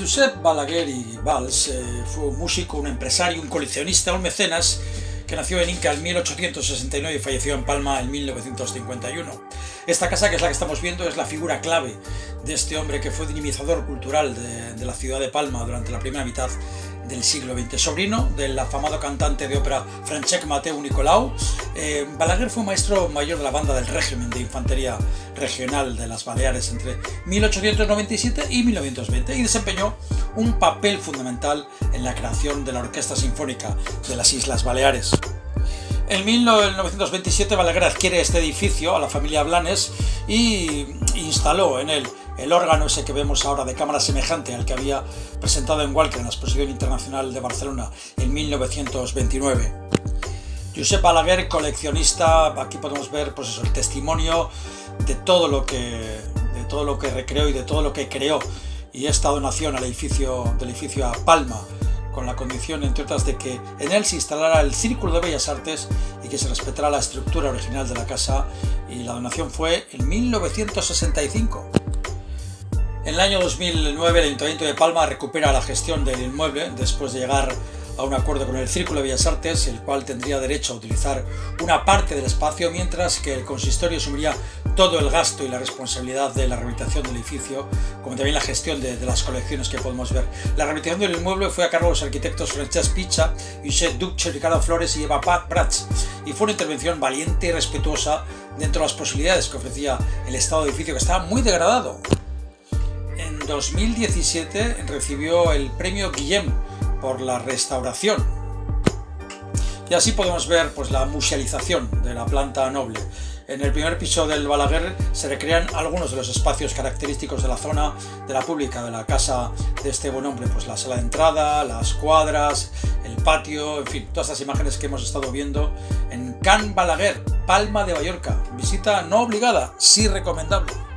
Josep Balaguer y Valls eh, fue un músico, un empresario, un coleccionista, un mecenas que nació en Inca en 1869 y falleció en Palma en 1951. Esta casa, que es la que estamos viendo, es la figura clave de este hombre que fue dinamizador cultural de, de la ciudad de Palma durante la primera mitad del siglo XX. Sobrino del afamado cantante de ópera Francesc Mateu Nicolau, eh, Balaguer fue maestro mayor de la banda del régimen de infantería regional de las Baleares entre 1897 y 1920 y desempeñó un papel fundamental en la creación de la Orquesta Sinfónica de las Islas Baleares. En 1927 Balaguer adquiere este edificio a la familia Blanes y instaló en él el órgano ese que vemos ahora de cámara semejante al que había presentado en Walker en la Exposición Internacional de Barcelona en 1929. Josep Balaguer, coleccionista, aquí podemos ver pues eso, el testimonio de todo lo que de todo lo que recreó y de todo lo que creó y esta donación al edificio del edificio a Palma con la condición, entre otras, de que en él se instalara el Círculo de Bellas Artes y que se respetara la estructura original de la casa y la donación fue en 1965. En el año 2009 el Ayuntamiento de Palma recupera la gestión del inmueble después de llegar a un acuerdo con el Círculo de Bellas Artes, el cual tendría derecho a utilizar una parte del espacio, mientras que el consistorio asumiría todo el gasto y la responsabilidad de la rehabilitación del edificio, como también la gestión de, de las colecciones que podemos ver. La rehabilitación del inmueble fue a cargo de los arquitectos Francesc Picha, Josep Ducce, Ricardo Flores y Eva Prats, y fue una intervención valiente y respetuosa dentro de las posibilidades que ofrecía el estado del edificio, que estaba muy degradado. 2017 recibió el premio Guillem por la restauración. Y así podemos ver pues, la musealización de la planta noble. En el primer piso del Balaguer se recrean algunos de los espacios característicos de la zona de la pública de la casa de este buen hombre, pues la sala de entrada, las cuadras, el patio, en fin, todas las imágenes que hemos estado viendo en Can Balaguer, Palma de Mallorca. Visita no obligada, sí recomendable.